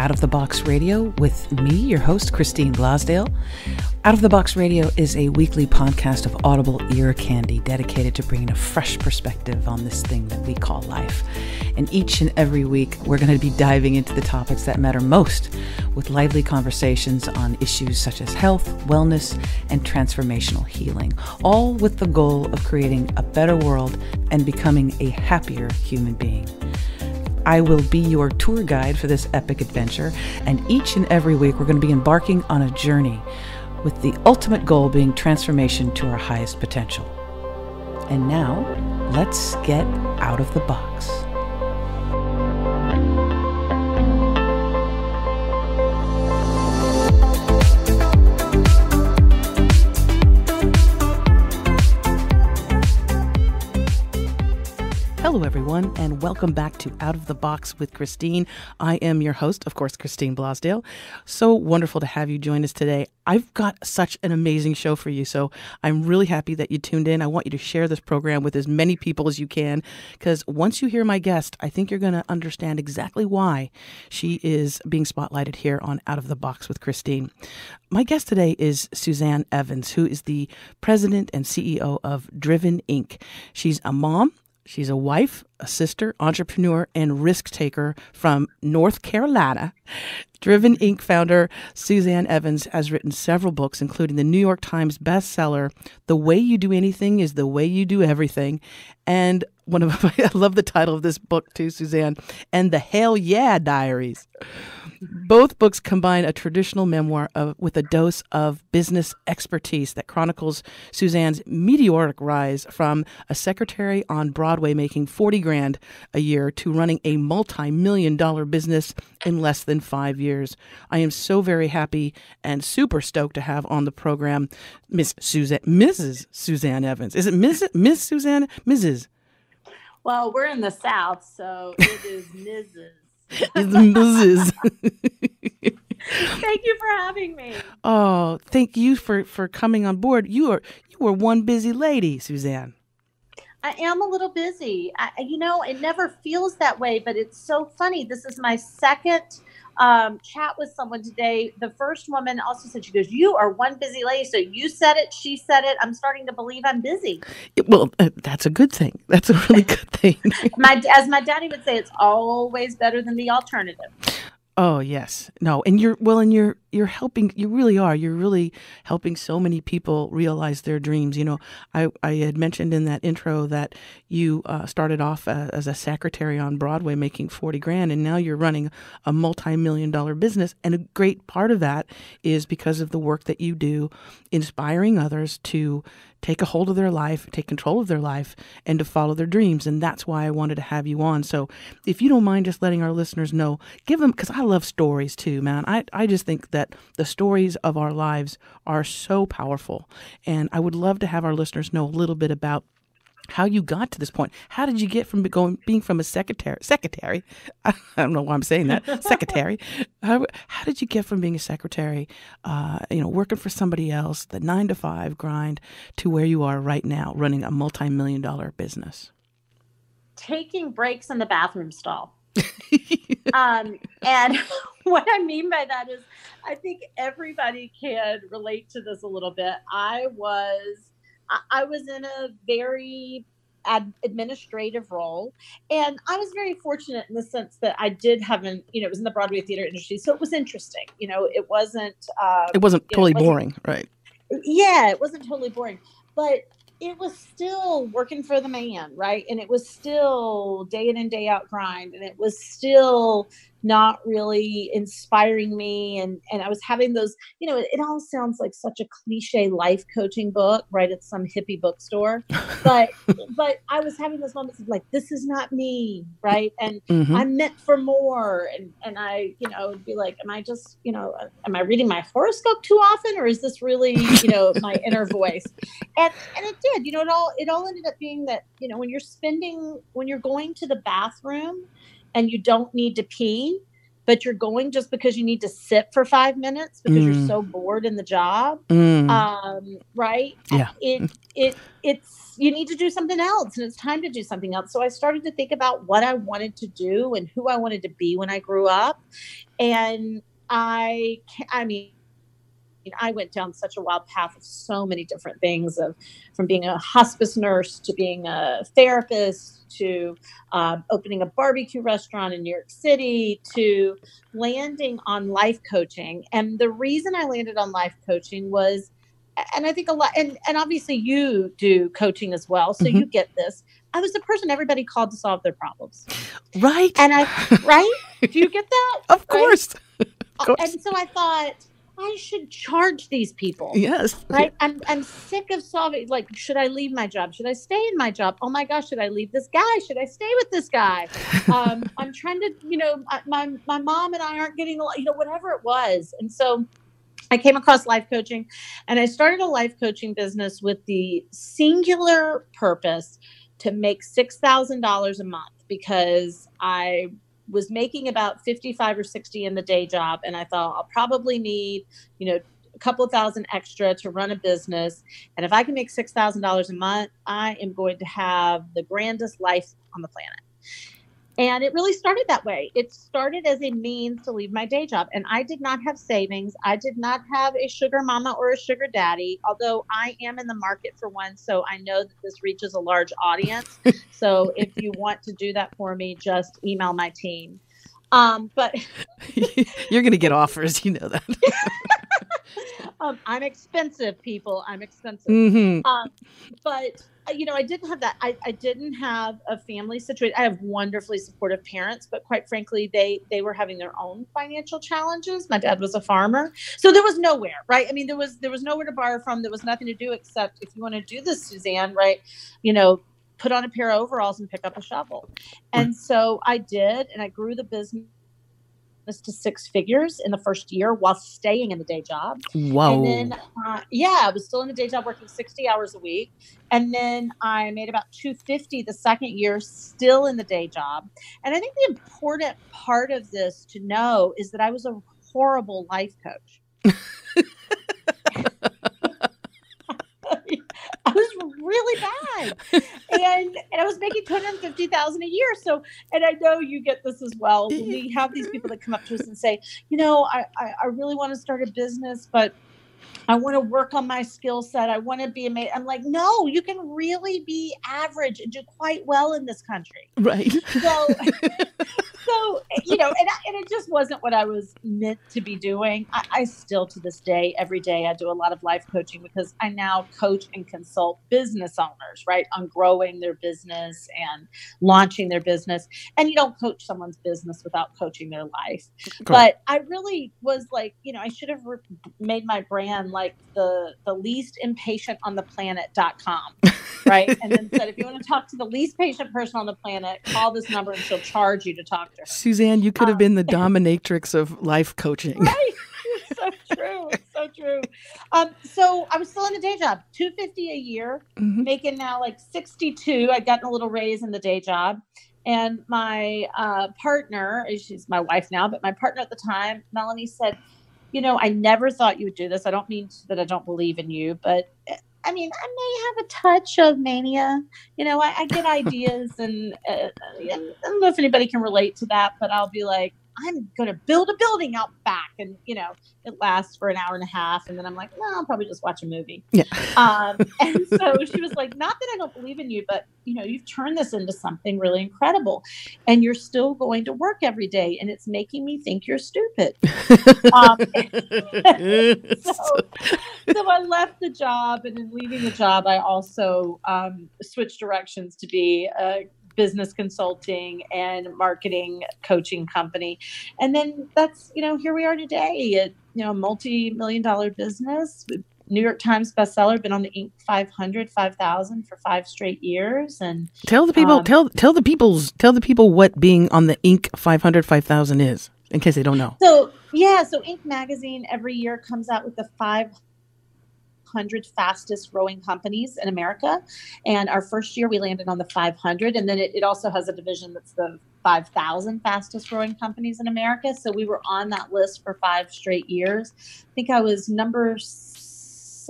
Out of the Box Radio with me, your host, Christine Blosdale. Out of the Box Radio is a weekly podcast of audible ear candy dedicated to bringing a fresh perspective on this thing that we call life. And each and every week, we're going to be diving into the topics that matter most with lively conversations on issues such as health, wellness, and transformational healing, all with the goal of creating a better world and becoming a happier human being. I will be your tour guide for this epic adventure, and each and every week we're going to be embarking on a journey with the ultimate goal being transformation to our highest potential. And now, let's get out of the box. Hello, everyone, and welcome back to Out of the Box with Christine. I am your host, of course, Christine Blosdale. So wonderful to have you join us today. I've got such an amazing show for you, so I'm really happy that you tuned in. I want you to share this program with as many people as you can, because once you hear my guest, I think you're going to understand exactly why she is being spotlighted here on Out of the Box with Christine. My guest today is Suzanne Evans, who is the president and CEO of Driven Inc. She's a mom She's a wife, a sister, entrepreneur, and risk taker from North Carolina. Driven Inc. founder Suzanne Evans has written several books, including the New York Times bestseller, The Way You Do Anything is the Way You Do Everything. And one of my, I love the title of this book too, Suzanne, and the Hell Yeah Diaries. Both books combine a traditional memoir of, with a dose of business expertise that chronicles Suzanne's meteoric rise from a secretary on Broadway making 40 grand a year to running a multi million dollar business in less than five years. I am so very happy and super stoked to have on the program Miss Suzanne, Mrs. Suzanne Evans. Is it Miss, Miss Suzanne? Mrs. Well, we're in the South, so it is Mrs. Mrs. thank you for having me. Oh, thank you for for coming on board. You are you were one busy lady, Suzanne. I am a little busy. I, you know, it never feels that way, but it's so funny. This is my second um, chat with someone today. The first woman also said, she goes, You are one busy lady. So you said it, she said it. I'm starting to believe I'm busy. Well, uh, that's a good thing. That's a really good thing. my, as my daddy would say, it's always better than the alternative. Oh yes, no, and you're well, and you're you're helping. You really are. You're really helping so many people realize their dreams. You know, I I had mentioned in that intro that you uh, started off uh, as a secretary on Broadway, making forty grand, and now you're running a multi-million dollar business. And a great part of that is because of the work that you do, inspiring others to take a hold of their life, take control of their life, and to follow their dreams. And that's why I wanted to have you on. So if you don't mind just letting our listeners know, give them, because I love stories too, man. I, I just think that the stories of our lives are so powerful. And I would love to have our listeners know a little bit about how you got to this point. How did you get from going being from a secretary secretary? I don't know why I'm saying that secretary. How, how did you get from being a secretary, uh, you know, working for somebody else, the nine to five grind, to where you are right now, running a multi million dollar business? Taking breaks in the bathroom stall. um, and what I mean by that is, I think everybody can relate to this a little bit. I was I, was in a very ad- administrative role and i was very fortunate in the sense that i did have an you know it was in the broadway theater industry so it was interesting you know it wasn't uh, it wasn't totally know, it wasn't, boring right yeah it wasn't totally boring but it was still working for the man right and it was still day in and day out grind and it was still not really inspiring me and and I was having those you know it, it, all sounds like such a cliche life coaching book right at some hippie bookstore but but I was having those moments of like this is not me right and mm-hmm. I'm meant for more and and I you know would be like am I just you know am I reading my horoscope too often or is this really you know my inner voice and and it did you know it all it all ended up being that you know when you're spending when you're going to the bathroom and you don't need to pee, but you're going just because you need to sit for five minutes because Mm. you're so bored in the job. Mm. Um, right? Yeah. It it it's you need to do something else and it's time to do something else. So I started to think about what I wanted to do and who I wanted to be when I grew up. And I I mean I went down such a wild path of so many different things of from being a hospice nurse to being a therapist to um, opening a barbecue restaurant in New York City to landing on life coaching. And the reason I landed on life coaching was, and I think a lot, and, and obviously you do coaching as well, so you get this. I was the person everybody called to solve their problems. right. And I, right? Do you get that? of Right? Of course. And so I thought, I should charge these people yes. right? I'm i'm sick of solving like should i leave my job? Should i stay in my job? Oh my gosh should i leave this guy? Should i stay with this guy? Um i'm trying to you know my my mom and i aren't getting you know whatever it was. And so I came across life coaching and I started a life coaching business with the singular purpose to make $6,000 a month because I was making about 55 or 60 in the day job and I thought I'll probably need, you know, a couple thousand extra to run a business and if I can make $6,000 a month, I am going to have the grandest life on the planet. And it really started that way. It started as a means to leave my day job. And I did not have savings. I did not have a sugar mama or a sugar daddy, although I am in the market for one. So I know that this reaches a large audience. so if you want to do that for me, just email my team. Um, but You're going to get offers. You know that. um, I'm expensive, people. I'm expensive. hmm um, but you know, I didn't have that. I, I didn't have a family situation. I have wonderfully supportive parents, but quite frankly, they they were having their own financial challenges. My dad was a farmer, so there was nowhere, right? I mean, there was there was nowhere to borrow from. There was nothing to do except if you want to do this, Suzanne, right? You know, put on a pair of overalls and pick up a shovel. And so I did, and I grew the business to six figures in the first year while staying in the day job. Whoa. And then, uh, yeah, I was still in the day job working 60 hours a week. And then I made about 250 the second year, still in the day job. And I think the important part of this to know is that I was a horrible life coach. I was really bad, and and I was making two hundred fifty thousand a year. So, and I know you get this as well. We have these people that come up to us and say, you know, I I, I really want to start a business, but I want to work on my skill set. I want to be a mate. I'm like, no, you can really be average and do quite well in this country. right. So, so you know, and, I, and it just wasn't what I was meant to be doing. I, I still, to this day, every day, I do a lot of life coaching because I now coach and consult business owners, right, on growing their business and launching their business. And you don't coach someone's business without coaching their life. But I really was like, you know, I should have re- made my brand like the the least impatient on the planet.com. Right. and then said, if you want to talk to the least patient person on the planet, call this number and she'll charge you to talk Suzanne, you could have Um, been the dominatrix of life coaching. Right. So true. So true. Um, so I was still in the day job, 250 a year, Mhm. making now like 62. I'd gotten a little raise in the day job. And my uh, partner, she's my wife now, but my partner at the time, Melanie said, You know, I never thought you would do this. I don't mean that I don't believe in you, but eh, I mean, I may have a touch of mania. You know, I, I get ideas, and uh, I don't know if anybody can relate to that, but I'll be like, I'm going to build a building out back. And, you know, it lasts for an hour and a half. And then I'm like, no, I'll probably just watch a movie. Yeah. Um, and so she was like, not that I don't believe in you, but, you know, you've turned this into something really incredible. And you're still going to work every day. And it's making me think you're stupid. Um, so, so I left the job, and in leaving the job, I also um, switched directions to be a business consulting and marketing coaching company, and then that's you know here we are today, a you know multi-million dollar business. New York Times bestseller, been on the Inc. 500, 5,000 for five straight years, and tell the people, Um, tell tell the people's, tell the people what being on the Inc. 500 5000 is, in case they don't know. So yeah, so Inc. magazine every year comes out with the 500 fastest growing companies in America. And our first year, we landed on the 500. And then it, it also has a division that's the 5,000 fastest growing companies in America. So we were on that list for five straight years. I think I was number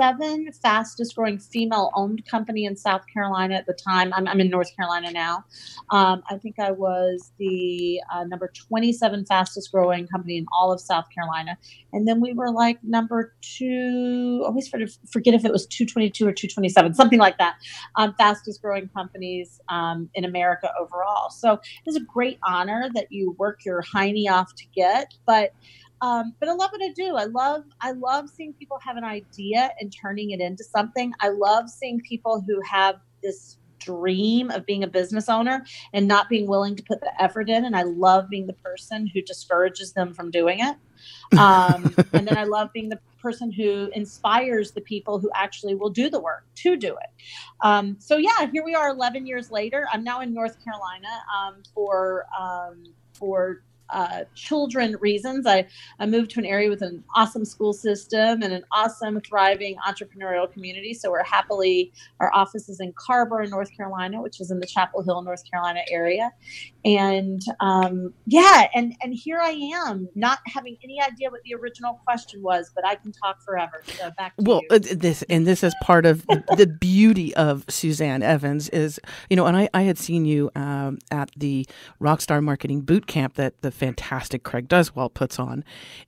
seven fastest growing female owned company in South Carolina at the time. I'm, I'm in North Carolina now. Um, I think I was the uh, number 27 fastest growing company in all of South Carolina. And then we were like number two, always forget if it was 222 or 227, something like that, um, fastest growing companies um, in America overall. So it's a great honor that you work your hiney off to get. But um, but I love what I do. I love I love seeing people have an idea and turning it into something. I love seeing people who have this dream of being a business owner and not being willing to put the effort in. And I love being the person who discourages them from doing it. Um, and then I love being the person who inspires the people who actually will do the work to do it. Um, so yeah, here we are 11 years later. I'm now in North Carolina um, for um, for uh, children reasons. I, I moved to an area with an awesome school system and an awesome, thriving entrepreneurial community. So we're happily, our office is in Carver, North Carolina, which is in the Chapel Hill, North Carolina area. And um, yeah, and, and here I am, not having any idea what the original question was, but I can talk forever. So back well, you. Uh, this, and this is part of the beauty of Suzanne Evans is, you know, and I, I had seen you um, at the Rockstar Marketing Boot Camp that the fantastic Craig Duswalt puts on.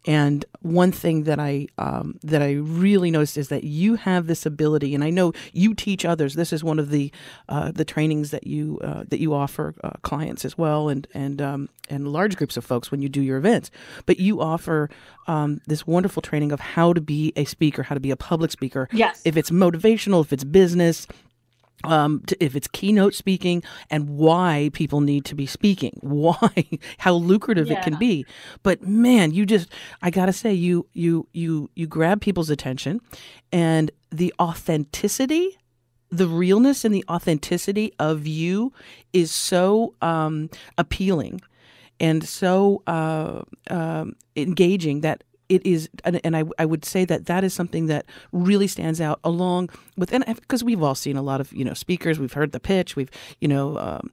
And one thing that I um, that I really noticed is that you have this ability, and I know you teach others. This is one of the uh, the trainings that you uh, that you offer uh, clients as well, and and um, and large groups of folks when you do your events. But you offer um, this wonderful training of how to be a speaker, how to be a public speaker. Yes. If it's motivational, if it's business, um, to, if it's keynote speaking and why people need to be speaking, why, how lucrative yeah. it can be. But man, you just, I gotta say, you, you, you, you grab people's attention and the authenticity, the realness and the authenticity of you is so um, appealing and so uh, um, engaging that it is, and, and I, I would say that that is something that really stands out along with, and because we've all seen a lot of, you know, speakers, we've heard the pitch, we've, you know, um,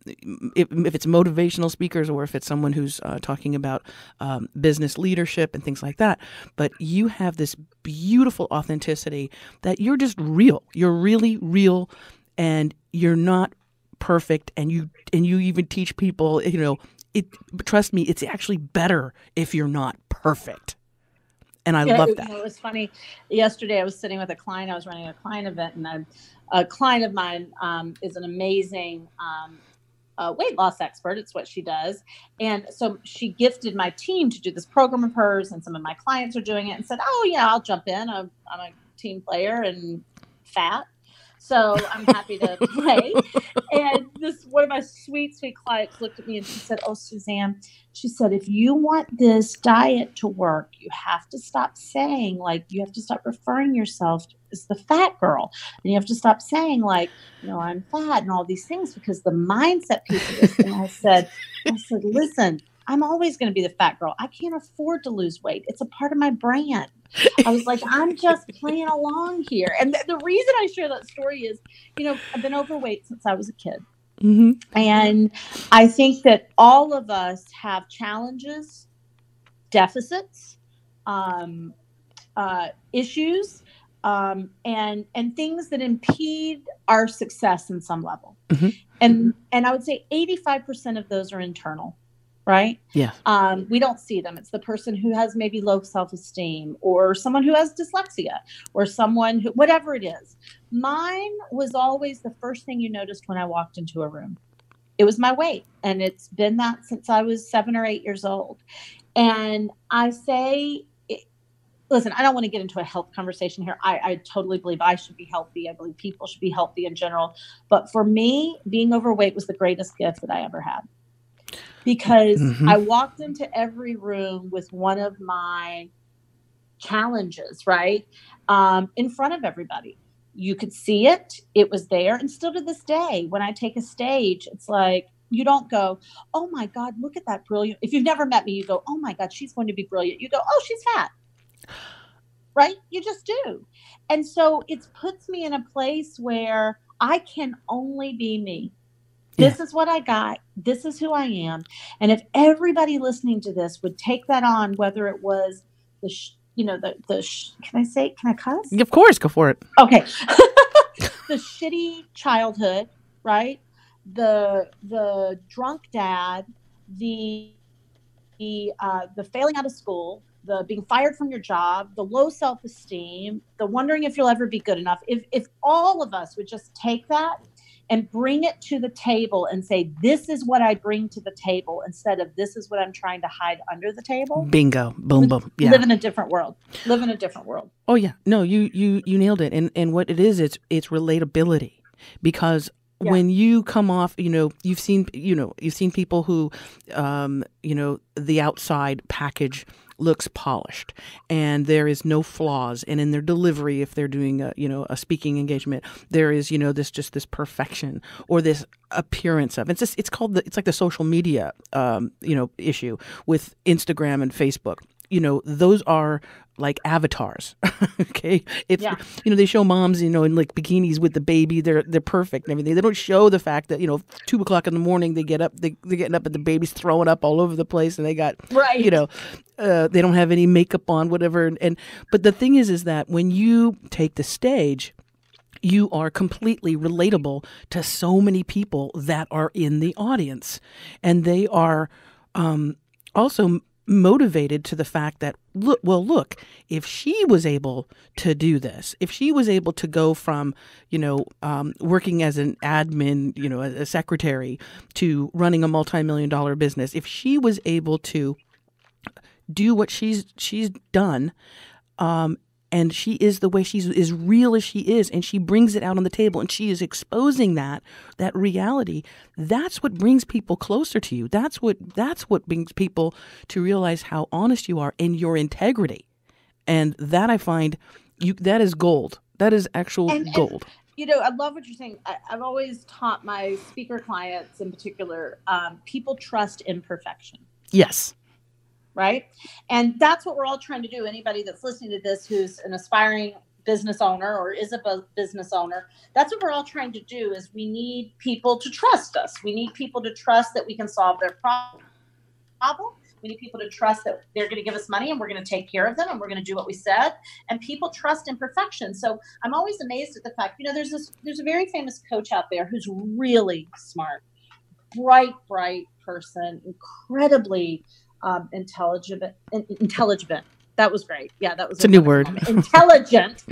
if, if, it's motivational speakers or if it's someone who's uh, talking about um, business leadership and things like that. But you have this beautiful authenticity that you're just real. You're really real and you're not perfect and you and you even teach people you know it trust me it's actually better if you're not perfect and I yeah, love that. You know, it was funny. Yesterday, I was sitting with a client. I was running a client event, and a, a client of mine um, is an amazing um, uh, weight loss expert. It's what she does, and so she gifted my team to do this program of hers, and some of my clients are doing it, and said, "Oh yeah, I'll jump in. I'm, I'm a team player and fat." So I'm happy to play. and this one of my sweet, sweet clients looked at me and she said, Oh, Suzanne, she said, if you want this diet to work, you have to stop saying, like, you have to stop referring yourself as the fat girl. And you have to stop saying, like, you know, I'm fat and all these things because the mindset piece of this. And I said, I said, listen, I'm always going to be the fat girl. I can't afford to lose weight. It's a part of my brand. I was like, I'm just playing along here. And th- the reason I share that story is, you know, I've been overweight since I was a kid. Mm-hmm. And I think that all of us have challenges, deficits, um, uh, issues, um, and and things that impede our success in some level. Mm-hmm. And and I would say 85% of those are internal right? Yeah. Um, we don't see them. It's the person who has maybe low self esteem or someone who has dyslexia or someone who, whatever it is. Mine was always the first thing you noticed when I walked into a room. It was my weight. And it's been that since I was seven or eight years old. And I say, listen, I don't want to get into a health conversation here. I, I, totally believe I should be healthy. I believe people should be healthy in general. But for me, being overweight was the greatest gift that I ever had because mm-hmm. I walked into every room with one of my challenges, right? Um, in front of everybody. You could see it, it was there. And still to this day, when I take a stage, it's like, you don't go, oh my God, look at that brilliant. If you've never met me, you go, oh my God, she's going to be brilliant. You go, oh, she's fat. right? You just do. And so it puts me in a place where I can only be me. This yeah. is what I got. This is who I am. And if everybody listening to this would take that on, whether it was the, sh- you know, the, the, sh- can I say, can I cuss? Of course, go for it. Okay. the shitty childhood, right? The, the drunk dad, the, the, uh, the failing out of school, the being fired from your job, the low self esteem, the wondering if you'll ever be good enough. If, if all of us would just take that and bring it to the table and say, this is what I bring to the table instead of this is what I'm trying to hide under the table. Bingo. Boom, boom. Yeah. Live in a different world. Live in a different world. Oh yeah. No, you, you, you nailed it. And, and what it is, it's, it's relatability because yeah. when you come off you know you've seen you know you've seen people who um, you know the outside package looks polished and there is no flaws. And in their delivery if they're doing a you know a speaking engagement there is you know this just this perfection or this appearance of it's just it's called the it's like the social media um, you know issue with Instagram and Facebook you know those are like avatars. okay, it's yeah. you know they show moms you know in like bikinis with the baby. They're they're perfect and everything. They don't show the fact that you know two o'clock in the morning they get up they they're getting up and the baby's throwing up all over the place and they got right you know uh, they don't have any makeup on whatever and, and but the thing is is that when you take the stage you are completely relatable to so many people that are in the audience and they are um, also motivated to the fact that look well look if she was able to do this if she was able to go from you know um, working as an admin you know a secretary to running a multi-million dollar business if she was able to do what she's she's done um, and she is the way she's as real as she is and she brings it out on the table and she is exposing that that reality that's what brings people closer to you. That's what that's what brings people to realize how honest you are in your integrity. And that i find you that is gold. That is actual and, gold. and, you know i love what you're saying. I, have always taught my speaker clients in particular um, people trust imperfection. Yes right? And that's what we're all trying to do. Anybody that's listening to this who's an aspiring business owner or is a business owner, that's what we're all trying to do is we need people to trust us. We need people to trust that we can solve their problem. We need people to trust that they're going to give us money and we're going to take care of them and we're going to do what we said. And people trust imperfection. So I'm always amazed at the fact, you know, there's this there's a very famous coach out there who's really smart, bright, bright person, incredibly um, intelligent, intelligent. That was great. Yeah, that was it's a new word. Intelligent.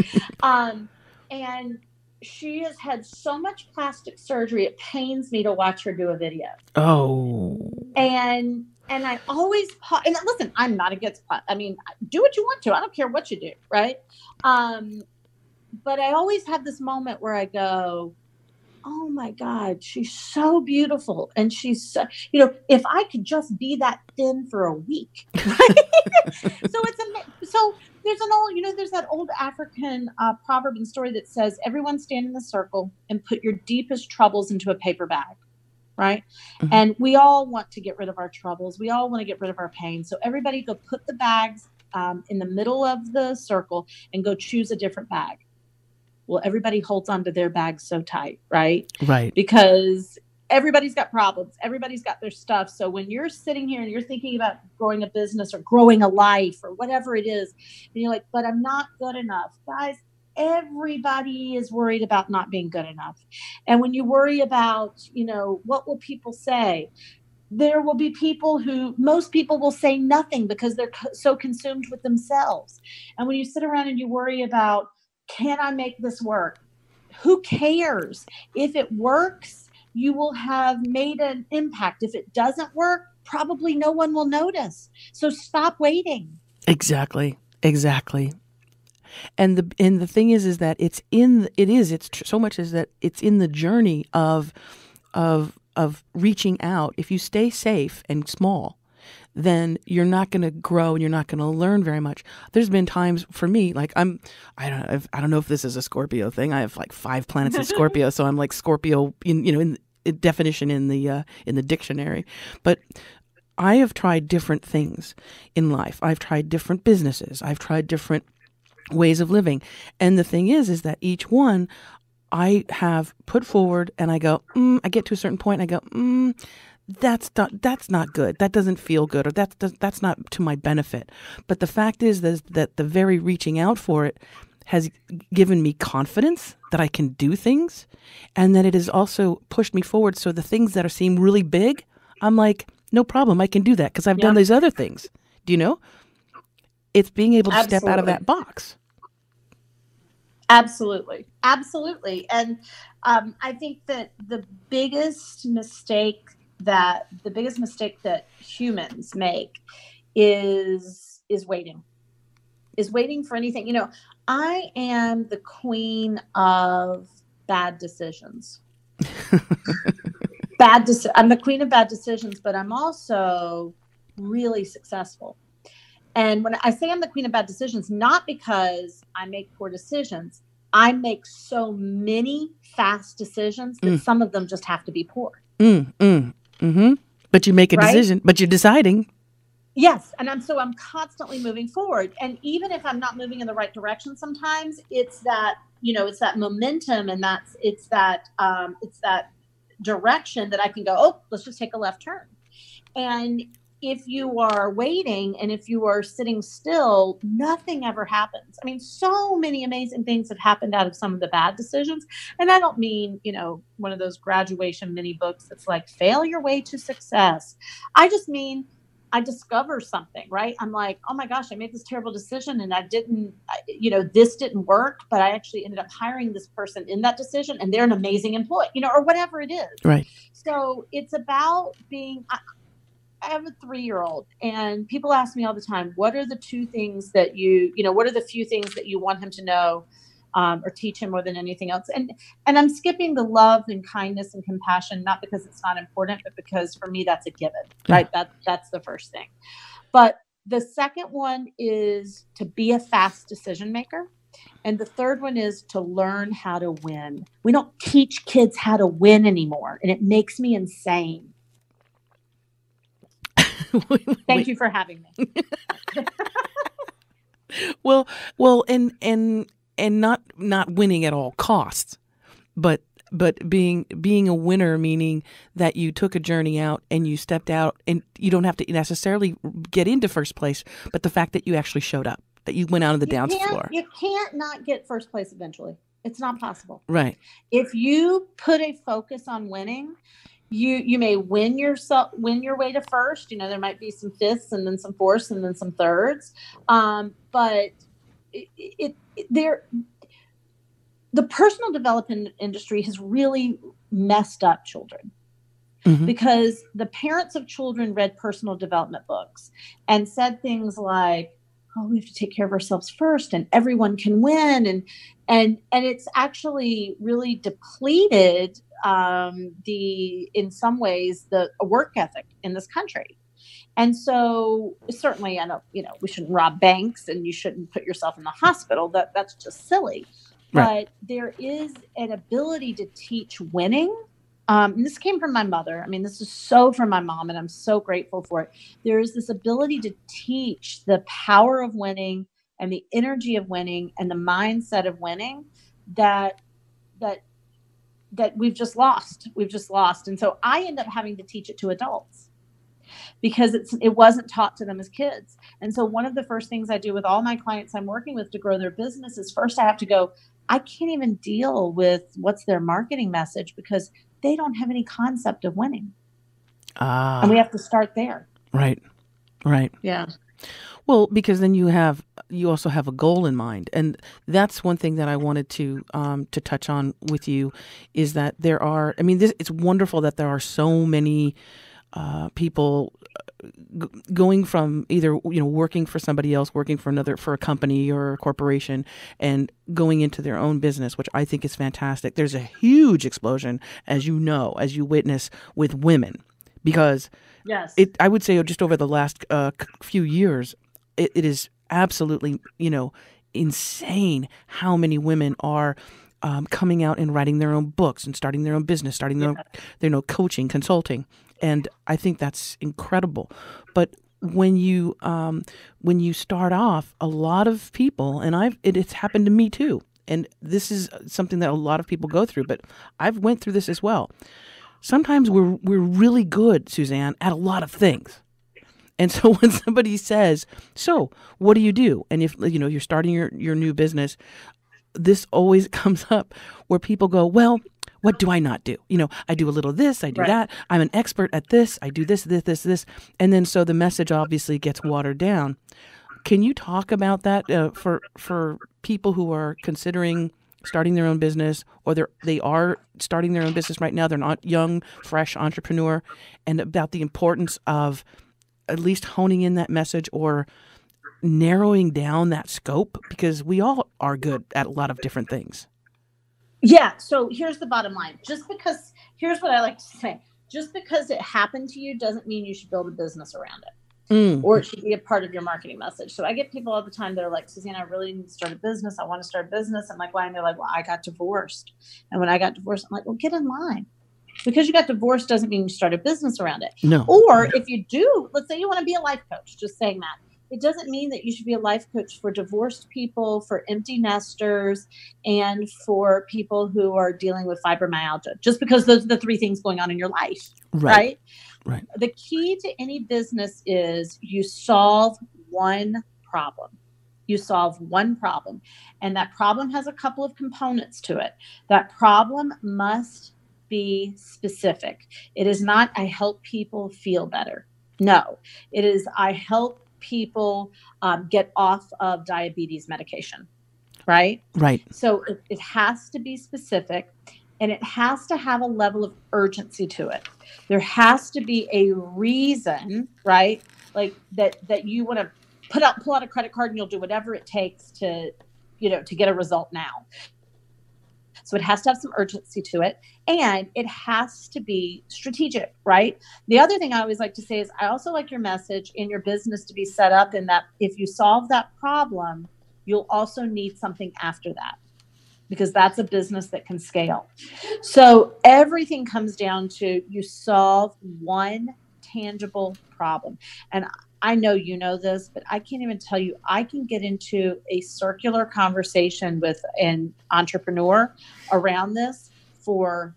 um, and she has had so much plastic surgery. It pains me to watch her do a video. Oh. And and I always and listen, I'm not against. I mean, do what you want to. I don't care what you do, right? Um, but I always have this moment where I go, oh my God, she's so beautiful. And she's so, you know, if I could just be that thin for a week. Right? so it's a, so there's an old, you know, there's that old African uh, proverb and story that says, everyone stand in a circle and put your deepest troubles into a paper bag. Right. Mm-hmm. And we all want to get rid of our troubles. We all want to get rid of our pain. So everybody go put the bags um, in the middle of the circle and go choose a different bag well everybody holds onto their bags so tight right? Right. Because everybody's got problems. Everybody's got their stuff. So when you're sitting here and you're thinking about growing a business or growing a life or whatever it is and you're like but i'm not good enough. Guys everybody is worried about not being good enough. And when you worry about you know what will people say? There will be people who most people will say nothing because they're co- so consumed with themselves. And when you sit around and you worry about can I make this work? Who cares? If it works, you will have made an impact. If it doesn't work, probably no one will notice. So stop waiting. Exactly. Exactly. And the and the thing is is that it's in it is it's tr- so much is that it's in the journey of of of reaching out. If you stay safe and small, then you're not going to grow and you're not going to learn very much. There's been times for me, like I'm, I don't, I've, I don't know if this is a Scorpio thing. I have like five planets in Scorpio, so I'm like Scorpio, in, you know, in, in definition in the uh, in the dictionary. But I have tried different things in life. I've tried different businesses. I've tried different ways of living. And the thing is, is that each one I have put forward and I go, mm, I get to a certain point and I go, mm, that's not that's not good. That doesn't feel good, or that's that's not to my benefit. But the fact is that that the very reaching out for it has given me confidence that I can do things, and that it has also pushed me forward. So the things that are seem really big, I'm like, no problem, I can do that because I've done these other things. Do you know? It's being able to Absolutely. step out of that box. Absolutely. Absolutely. And um, I think that the biggest mistake that the biggest mistake that humans make is is waiting is waiting for anything you know i am the queen of bad decisions bad deci- i'm the queen of bad decisions but i'm also really successful and when I say I'm the queen of bad decisions, not because I make poor decisions, I make so many fast decisions that mm. some of them just have to be poor. Mm, mm, mm-hmm. But you make a right? decision, but you're deciding. Yes, and I'm so I'm constantly moving forward, and even if I'm not moving in the right direction, sometimes it's that you know it's that momentum, and that's it's that um, it's that direction that I can go. Oh, let's just take a left turn, and if you are waiting and if you are sitting still, nothing ever happens. I mean, so many amazing things have happened out of some of the bad decisions. And I don't mean, you know, one of those graduation mini books that's like fail your way to success. I just mean I discover something, right? I'm like, oh my gosh, I made this terrible decision and I didn't, you know, this didn't work, but I actually ended up hiring this person in that decision and they're an amazing employee, you know, or whatever it is. Right. So it's about being, I have a three year old, and people ask me all the time, what are the two things that you, you know, what are the few things that you want him to know um, or teach him more than anything else? And and I'm skipping the love and kindness and compassion, not because it's not important, but because for me that's a given, right? That that's the first thing. But the second one is to be a fast decision maker. And the third one is to learn how to win. We don't teach kids how to win anymore, and it makes me insane. Thank you for having me. well, well, and and and not not winning at all costs, but but being being a winner meaning that you took a journey out and you stepped out and you don't have to necessarily get into first place, but the fact that you actually showed up, that you went out on the you dance floor. You can't not get first place eventually. It's not possible. Right. If you put a focus on winning, you you may win yourself win your way to first. You know there might be some fifths and then some fourths and then some thirds. Um, but it, it, it there the personal development industry has really messed up children mm-hmm. because the parents of children read personal development books and said things like oh we have to take care of ourselves first and everyone can win. And and and it's actually really depleted um, the in some ways the work ethic in this country and so certainly i know you know we shouldn't rob banks and you shouldn't put yourself in the hospital that that's just silly right. but there is an ability to teach winning um, this came from my mother. I mean, this is so from my mom, and I'm so grateful for it. There is this ability to teach the power of winning and the energy of winning and the mindset of winning that that that we've just lost. We've just lost. And so I end up having to teach it to adults because it's it wasn't taught to them as kids. And so one of the first things I do with all my clients I'm working with to grow their business is first I have to go, I can't even deal with what's their marketing message because they don't have any concept of winning. Ah. And we have to start there. Right. Right. Yeah. Well, because then you have you also have a goal in mind, and that's one thing that I wanted to um, to touch on with you is that there are. I mean, this it's wonderful that there are so many uh, people uh, g- going from either you know working for somebody else, working for another for a company or a corporation, and going into their own business, which I think is fantastic. There's a huge explosion, as you know, as you witness with women, because yes, it I would say just over the last uh, few years, it, it is absolutely, you know, insane how many women are um, coming out and writing their own books and starting their own business, starting their, yeah. own, their you know, coaching, consulting. And I think that's incredible. But when you um, when you start off, a lot of people, and I've it, it's happened to me too, and this is something that a lot of people go through, but I've went through this as well. Sometimes we're we're really good, Suzanne, at a lot of things. And so when somebody says, "So, what do you do?" and if you know you're starting your your new business, this always comes up where people go, "Well, what do I not do? You know, I do a little this, I do right. that. I'm an expert at this. I do this, this, this, this." And then so the message obviously gets watered down. Can you talk about that uh, for for people who are considering starting their own business or they're they are starting their own business right now they're not young fresh entrepreneur and about the importance of at least honing in that message or narrowing down that scope because we all are good at a lot of different things. Yeah. So here's the bottom line. Just because, here's what I like to say just because it happened to you doesn't mean you should build a business around it. Mm. Or it should be a part of your marketing message. So I get people all the time that are like, Suzanne, I really need to start a business. I want to start a business. I'm like, why? And they're like, well, I got divorced. And when I got divorced, I'm like, well, get in line because you got divorced doesn't mean you start a business around it. No. Or if you do, let's say you want to be a life coach, just saying that. It doesn't mean that you should be a life coach for divorced people, for empty nesters, and for people who are dealing with fibromyalgia, just because those are the three things going on in your life. Right. Right. right. The key to any business is you solve one problem you solve one problem and that problem has a couple of components to it that problem must be specific. It is not, I help people feel better. No, it is, I help people um, get off of diabetes medication. Right? Right. So it, it has to be specific and it has to have a level of urgency to it. There has to be a reason, right? Like that that you want to put out pull out a credit card and you'll do whatever it takes to you know to get a result now so it has to have some urgency to it and it has to be strategic, right? The other thing I always like to say is I also like your message in your business to be set up in that if you solve that problem, you'll also need something after that because that's a business that can scale. So everything comes down to you solve one tangible problem. And I know you know this, but I can't even tell you. I can get into a circular conversation with an entrepreneur around this for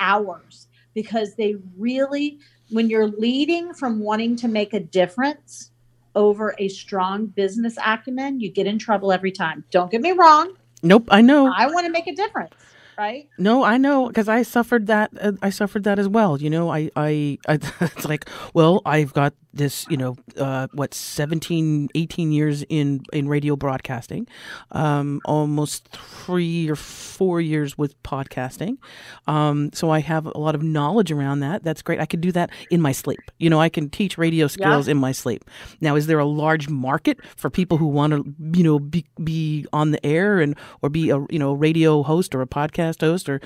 hours because they really, when you're leading from wanting to make a difference over a strong business acumen, you get in trouble every time. Don't get me wrong. Nope, I know. I want to make a difference right? No, I know because I suffered that. Uh, I suffered that as well. You know, I, I, I it's like, well, I've got this, you know, uh, what 17, 18 years in in radio broadcasting, um, almost three or four years with podcasting. Um, so I have a lot of knowledge around that. That's great. I could do that in my sleep. You know, I can teach radio skills yeah. in my sleep. Now, is there a large market for people who want to, you know, be be on the air and or be a you know radio host or a podcast? Podcast host or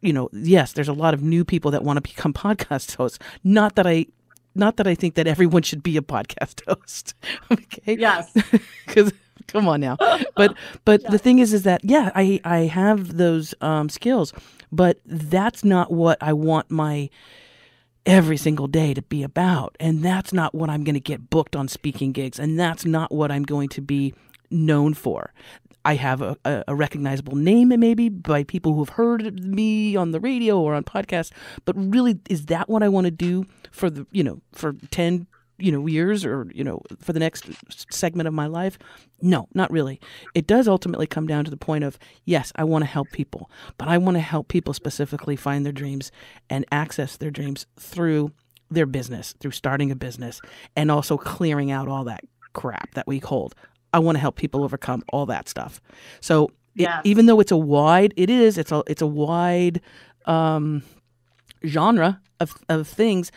you know yes there's a lot of new people that want to become podcast hosts. Not that i not that i think that everyone should be a podcast host okay? Yes. Because come on now. But but the thing is is that yeah i i have those um, skills but that's not what i want my every single day to be about. And that's not what i'm going to get booked on speaking gigs. And that's not what i'm going to be known for I have a, a, recognizable name, maybe by people who have heard me on the radio or on podcasts. But really, is that what I want to do for the you know for ten you know years or you know for the next segment of my life? No, not really. It does ultimately come down to the point of yes, I want to help people, but I want to help people specifically find their dreams and access their dreams through their business, through starting a business, and also clearing out all that crap that we hold. I want to help people overcome all that stuff. So it, even though it's a wide, it is it's a it's a wide um, genre of of things.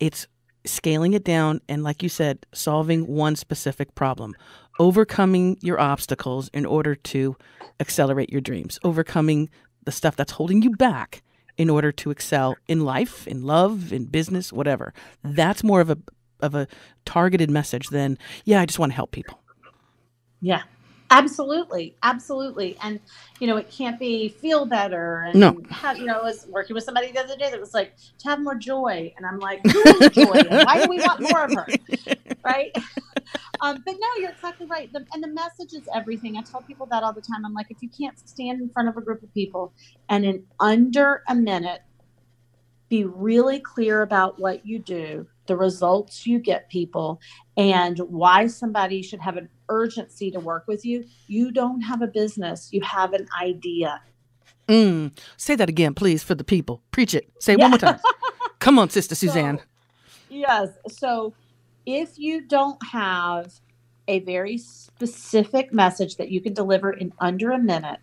It's scaling it down and, like you said, solving one specific problem, overcoming your obstacles in order to accelerate your dreams, overcoming the stuff that's holding you back in order to excel in life, in love, in business, whatever. That's more of a of a targeted message than yeah, I just want to help people. Yeah. Absolutely, absolutely, and you know it can't be feel better and no. have, you know I was working with somebody the other day that was like to have more joy, and I'm like, who is joy? why do we want more of her? right? um, but no, you're exactly right. The, and the message is everything. I tell people that all the time. I'm like, if you can't stand in front of a group of people and in under a minute be really clear about what you do, the results you get people, and why somebody should have an urgency to work with you, you don't have a business. You have an idea. Mm. Say that again, please, for the people. Preach it. Say it yeah. one more time. Come on, Sister Suzanne. So, yes. So if you don't have a very specific message that you can deliver in under a minute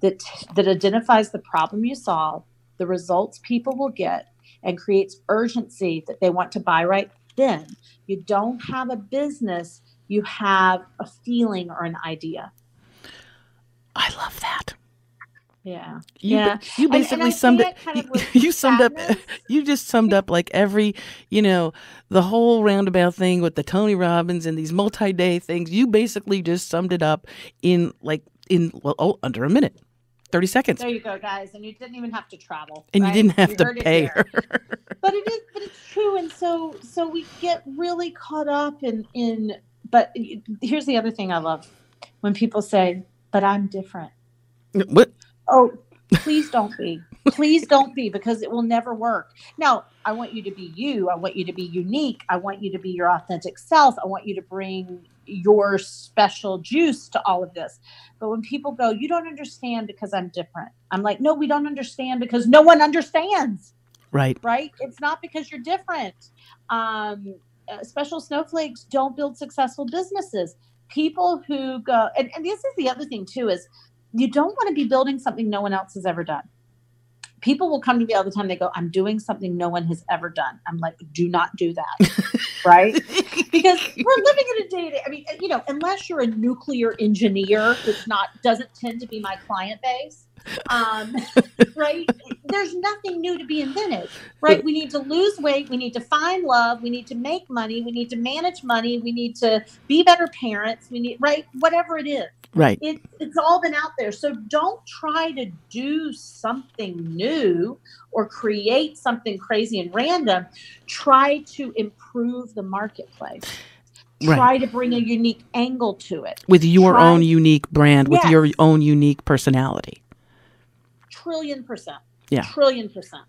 that that identifies the problem you solve, the results people will get, and creates urgency that they want to buy right then, you don't have a business, you have a feeling or an idea. I love that. Yeah. You, yeah. You basically and, and summed it. Kind of you, you summed up. You just summed up like every, you know, the whole roundabout thing with the Tony Robbins and these multi-day things. You basically just summed it up in like in well, oh, under a minute. 30 seconds. There you go, guys. And you didn't even have to travel. And right? you didn't have you to pay her. but it is but it's true. And so so we get really caught up in in but here's the other thing I love. When people say, but I'm different. What? Oh, please don't be. Please don't be because it will never work. Now, I want you to be you. I want you to be unique. I want you to be your authentic self. I want you to bring your special juice to all of this. But when people go, you don't understand because I'm different. I'm like, no, we don't understand because no one understands. Right. Right. It's not because you're different. Um, uh, special snowflakes don't build successful businesses. People who go, and, and this is the other thing too, is you don't want to be building something no one else has ever done. People will come to me all the time. They go, I'm doing something no one has ever done. I'm like, do not do that. right? Because we're living in a day. I mean, you know, unless you're a nuclear engineer, it's not doesn't tend to be my client base, um, right? There's nothing new to be invented, right? We need to lose weight. We need to find love. We need to make money. We need to manage money. We need to be better parents. We need, right? Whatever it is. Right. It, it's all been out there. So don't try to do something new or create something crazy and random. Try to improve the marketplace. Right. Try to bring a unique angle to it. With your try, own unique brand, yes. with your own unique personality. Trillion percent. Yeah. Trillion percent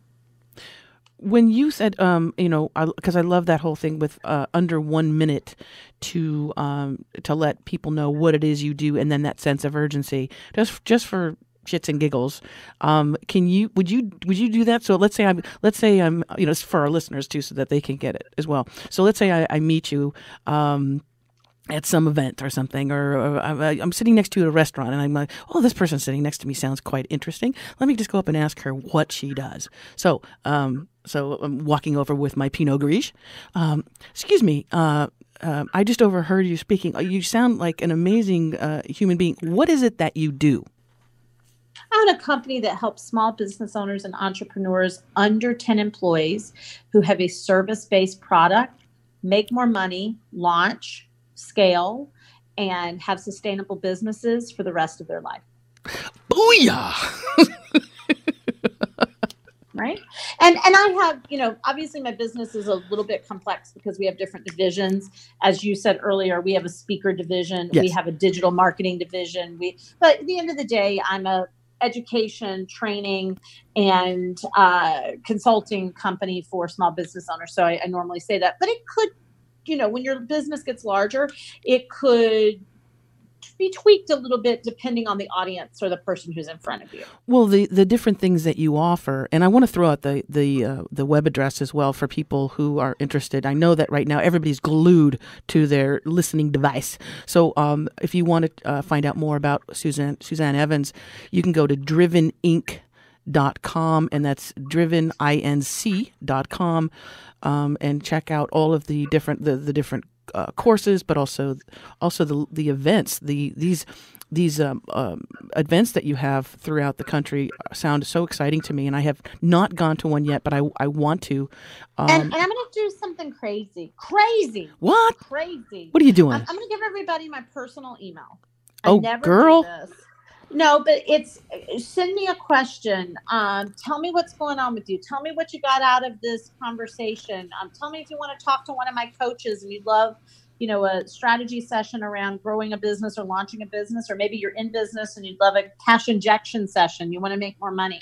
when you said, um, you know, because I, I, love that whole thing with uh, under one minute to um, to let people know what it is you do, and then that sense of urgency, just just for shits and giggles. Um, can you would you would you do that? So let's say I'm let's say I'm you know for our listeners too, so that they can get it as well. So let's say I, I meet you. Um, at some event or something, or, or, I'm sitting next to a restaurant, and I'm like, "Oh, this person sitting next to me sounds quite interesting. Let me just go up and ask her what she does." So, um, so I'm walking over with my Pinot Gris. Um, excuse me, uh, uh, I just overheard you speaking. You sound like an amazing uh, human being. What is it that you do? I own a company that helps small business owners and entrepreneurs under 10 employees who have a service based product make more money, launch, scale, and have sustainable businesses for the rest of their life. Booyah! right and and i have you know obviously my business is a little bit complex because we have different divisions as you said earlier we have a speaker division yes. we have a digital marketing division we but at the end of the day i'm a education training and uh, consulting company for small business owners so I, I normally say that but it could you know, when your business gets larger, it could be tweaked a little bit depending on the audience or the person who's in front of you. Well, the the different things that you offer, and I want to throw out the the uh, the web address as well for people who are interested. I know that right now everybody's glued to their listening device. So, um, if you want to uh, find out more about Suzanne Suzanne Evans, you can go to Driven Inc dot com and that's driveninc dot com um, and check out all of the different the, the different uh, courses, but also also the the events. The these these um, um, events that you have throughout the country sound so exciting to me, and I have not gone to one yet, but I I want to. Um, and, and, I'm going to do something crazy, crazy. What? Crazy. What are you doing? I'm, I'm going to give everybody my personal email. I oh, girl. No, but it's send me a question. Um, tell me what's going on with you. Tell me what you got out of this conversation. Um, tell me if you want to talk to one of my coaches and you'd love, you know, a strategy session around growing a business or launching a business, or maybe you're in business and you'd love a cash injection session. You want to make more money.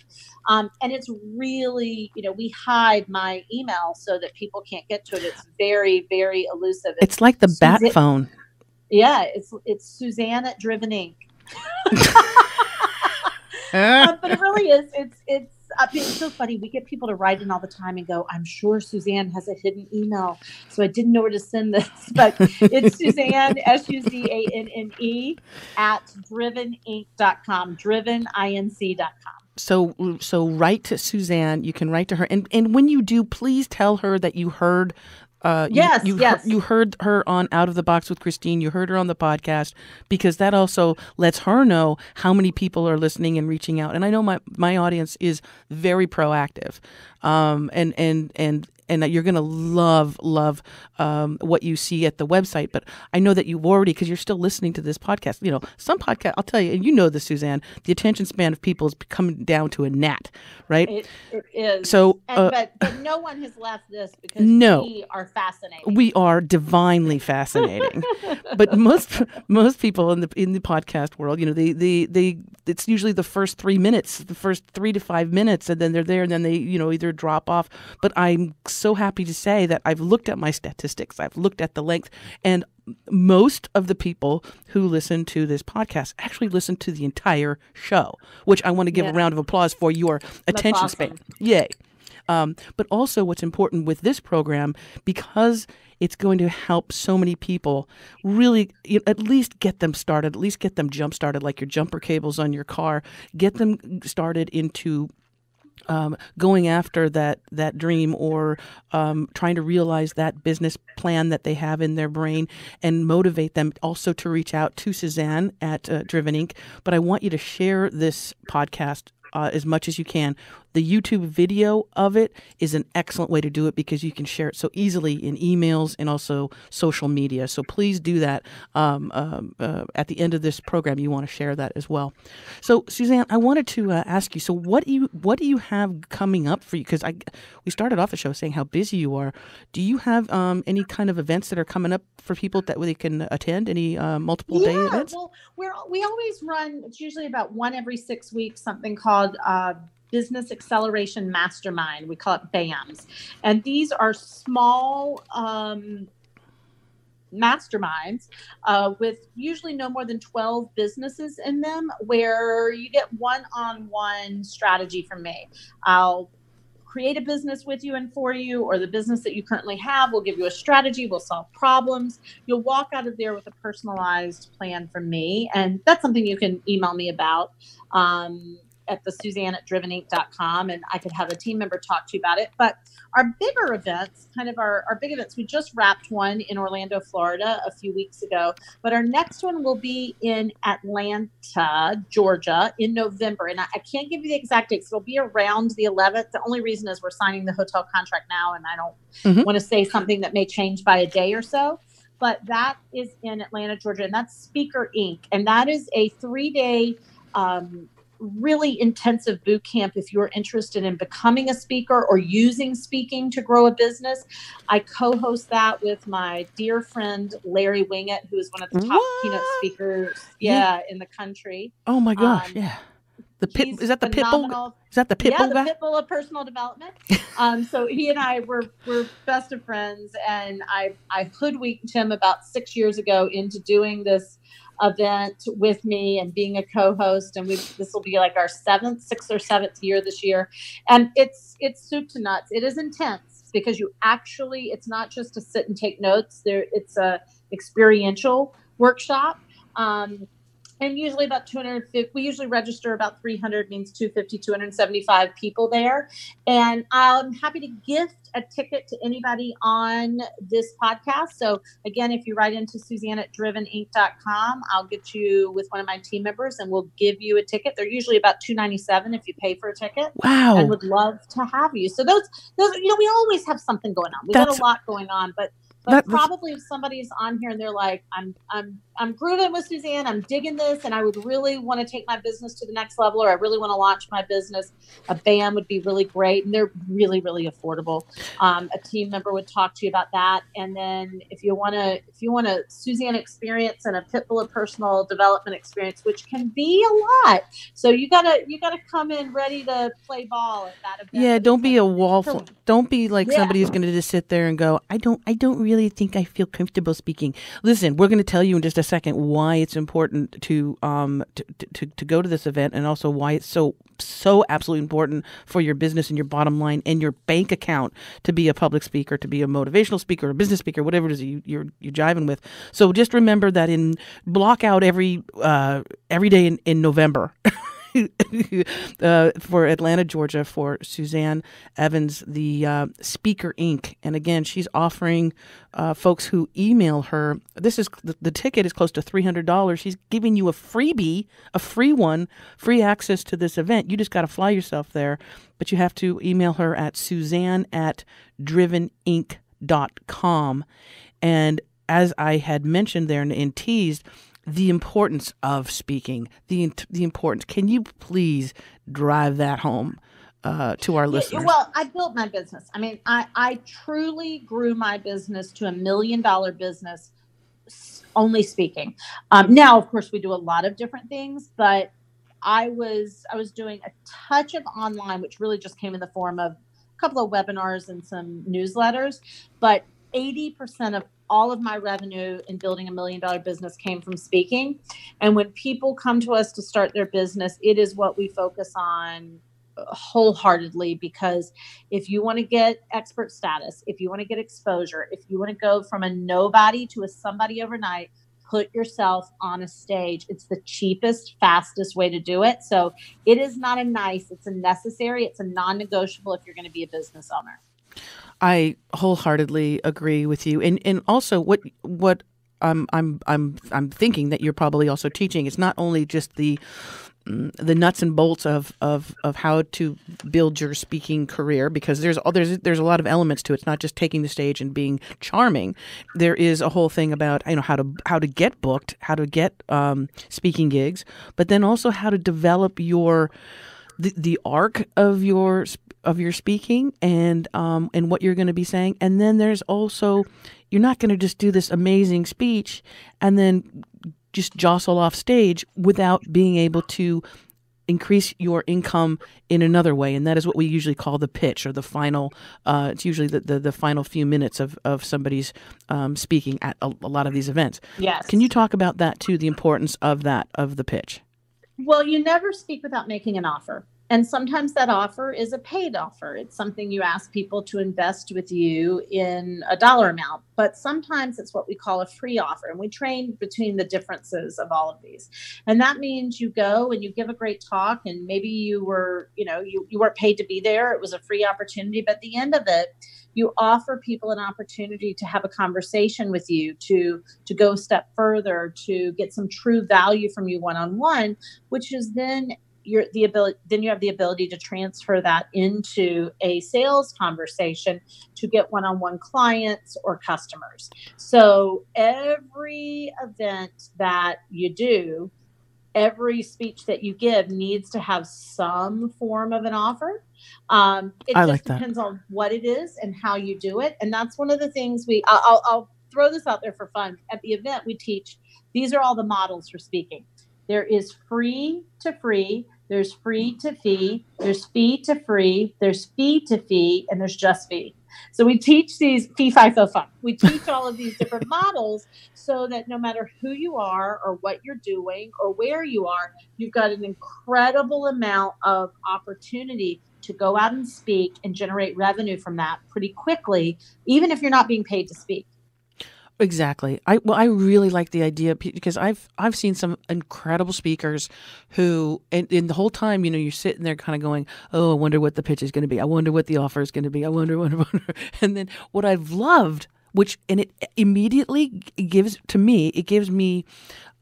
Um, and it's really, you know, we hide my email so that people can't get to it. It's very, very elusive. It's, it's like the bat phone. Yeah, it's it's Suzanne at Driven Inc. uh, but it really is. It's it's I mean, it's so funny. We get people to write in all the time and go, I'm sure Suzanne has a hidden email. So I didn't know where to send this. But it's Suzanne, S U Z A N N E, at driveninc.com, driveninc.com. So, so write to Suzanne. You can write to her, and and when you do, please tell her that you heard uh, yes, you, you, yes. you heard her on Out of the Box with Christine. You heard her on the podcast because that also lets her know how many people are listening and reaching out. And I know my my audience is very proactive, um, and and and and that you're going to love love um, what you see at the website. But I know that you've already because you're still listening to this podcast. You know, some podcast I'll tell you, and you know this, Suzanne. The attention span of people is coming down to a gnat, right? It, it is. So, and, uh, but but no one has left this because no, we are fascinating. We are divinely fascinating. but most most people in the in the podcast world, you know, they they they it's usually the first three minutes, the first three to five minutes, and then they're there, and then they you know either drop off. But I'm so happy to say that I've looked at my statistics, I've looked at the length, and most of the people who listen to this podcast actually listen to the entire show, which I want to give yeah. a round of applause for your attention awesome. span. Yay. Um, but also, what's important with this program, because it's going to help so many people really you know, at least get them started, at least get them jump started, like your jumper cables on your car, get them started into um, going after that that dream or um, trying to realize that business plan that they have in their brain and motivate them also to reach out to Suzanne at uh, Driven Inc. But I want you to share this podcast uh, as much as you can the YouTube video of it is an excellent way to do it because you can share it so easily in emails and also social media. So please do that. Um, um, uh, at the end of this program, you want to share that as well. So Suzanne, I wanted to uh, ask you. So what do you what do you have coming up for you? Because I we started off the show saying how busy you are. Do you have um, any kind of events that are coming up for people that they can attend? Any uh, multiple yeah, day events? Well, we're we always run. It's usually about one every six weeks. Something called uh, Business Acceleration Mastermind. We call it BAMS. And these are small um, masterminds uh, with usually no more than 12 businesses in them where you get one on one strategy from me. I'll create a business with you and for you, or the business that you currently have. We'll give you a strategy, we'll solve problems. You'll walk out of there with a personalized plan from me. And that's something you can email me about. Um, at the Suzanne at driveninc.com and I could have a team member talk to you about it. But our bigger events, kind of our, our big events, we just wrapped one in Orlando, Florida a few weeks ago. But our next one will be in Atlanta, Georgia in November. And I, I can't give you the exact dates. It'll be around the 11th. The only reason is we're signing the hotel contract now and I don't mm-hmm. want to say something that may change by a day or so but that is in Atlanta, Georgia, and that's Speaker Inc. And that is a three day um, really intensive boot camp if you're interested in becoming a speaker or using speaking to grow a business. I co host that with my dear friend Larry Winget, who is one of the top what? keynote speakers yeah, yeah, in the country. Oh my gosh, um, yeah. The pit is that the pitbull? Is that the pitbull yeah, guy? the pitbull of personal development. um, so he and I were were best of friends, and I I hoodwinked him about six years ago into doing this event with me and being a co-host and we this will be like our seventh sixth or seventh year this year. And it's it's soup to nuts. It is intense because you actually it's not just to sit and take notes. There it's a experiential workshop. Um, and usually about 250 we usually register about 300 means 250 275 people there. And i'm happy to gift a ticket to anybody on this podcast. So again if you write into suzanne at driveninc.com i'll get you with one of my team members and we'll give you a ticket. They're usually about 297 if you pay for a ticket. Wow. And would love to have you. So those those you know we always have something going on. We got a lot going on but but that, probably if somebody's on here and they're like, I'm I'm I'm grooving with Suzanne. I'm digging this, and I would really want to take my business to the next level, or I really want to launch my business. A BAM would be really great, and they're really, really affordable. Um, a team member would talk to you about that, and then if you want to, if you want a Suzanne experience and a Pitbull of personal development experience, which can be a lot, so you gotta you gotta come in ready to play ball at that event. Yeah, don't be a wall. Don't be like Yeah. somebody who's going to just sit there and go, "I don't, I don't really think I feel comfortable speaking." Listen, we're going to tell you in just a second why it's important to um to, to to go to this event, and also why it's so so absolutely important for your business and your bottom line and your bank account to be a public speaker, to be a motivational speaker, a business speaker, whatever it is you, you're you're jiving with. So just remember that in block out every uh every day in in November. uh, for Atlanta, Georgia, for Suzanne Evans, the uh, Speaker Inc. And again, she's offering uh, folks who email her. This is the, the ticket is close to three hundred dollars. She's giving you a freebie, a free one, free access to this event. You just got to fly yourself there, but you have to email her at Suzanne at driveninc.com. And as I had mentioned there and, and teased, the importance of speaking, the the importance. Can you please drive that home uh, to our listeners? Well, I built my business. I mean, I, I truly grew my business to a million dollar business only speaking. Um, now, of course, we do a lot of different things, but I was I was doing a touch of online, which really just came in the form of a couple of webinars and some newsletters. But 80% of all of my revenue in building a million dollar business came from speaking. And when people come to us to start their business, it is what we focus on wholeheartedly because if you want to get expert status, if you want to get exposure, if you want to go from a nobody to a somebody overnight, put yourself on a stage. It's the cheapest, fastest way to do it. So it is not a nice, it's a necessary, it's a non negotiable if you're going to be a business owner. I wholeheartedly agree with you, and and also what what I'm I'm I'm I'm thinking that you're probably also teaching. is not only just the mm, the nuts and bolts of, of, of how to build your speaking career because there's there's there's a lot of elements to it. It's not just taking the stage and being charming. There is a whole thing about you know how to how to get booked, how to get um, speaking gigs, but then also how to develop your the, the arc of your of your speaking and um and what you're going to be saying and then there's also you're not going to just do this amazing speech and then just jostle off stage without being able to increase your income in another way and that is what we usually call the pitch or the final uh, it's usually the, the, the final few minutes of, of somebody's um, speaking at a, a lot of these events Yes. can you talk about that too the importance of that of the pitch Well, you never speak without making an offer. And sometimes that offer is a paid offer. It's something you ask people to invest with you in a dollar amount. But sometimes it's what we call a free offer. And we train between the differences of all of these. And that means you go and you give a great talk, and maybe you were, you know, you, you weren't paid to be there. It was a free opportunity. But at the end of it, you offer people an opportunity to have a conversation with you to to go a step further to get some true value from you one on one which is then your the ability then you have the ability to transfer that into a sales conversation to get one-on-one clients or customers. So every event that you do every speech that you give needs to have some form of an offer. Um, it I just like that. depends on what it is and how you do it. And that's one of the things we I'll, I'll, I'll throw this out there for fun. At the event we teach these are all the models for speaking there is free to free there's free to fee there's fee to free there's fee to fee and there's just fee. So we teach these fee fi fo fun we teach all of these different models so that no matter who you are or what you're doing or where you are you've got an incredible amount of opportunity to go out and speak and generate revenue from that pretty quickly even if you're not being paid to speak Exactly. I well, I really like the idea because I've I've seen some incredible speakers who, and, the whole time, you know, you're sitting there kind of going, "Oh, I wonder what the pitch is going to be. I wonder what the offer is going to be. I wonder, wonder, wonder." And then what I've loved, which and it immediately gives to me, it gives me.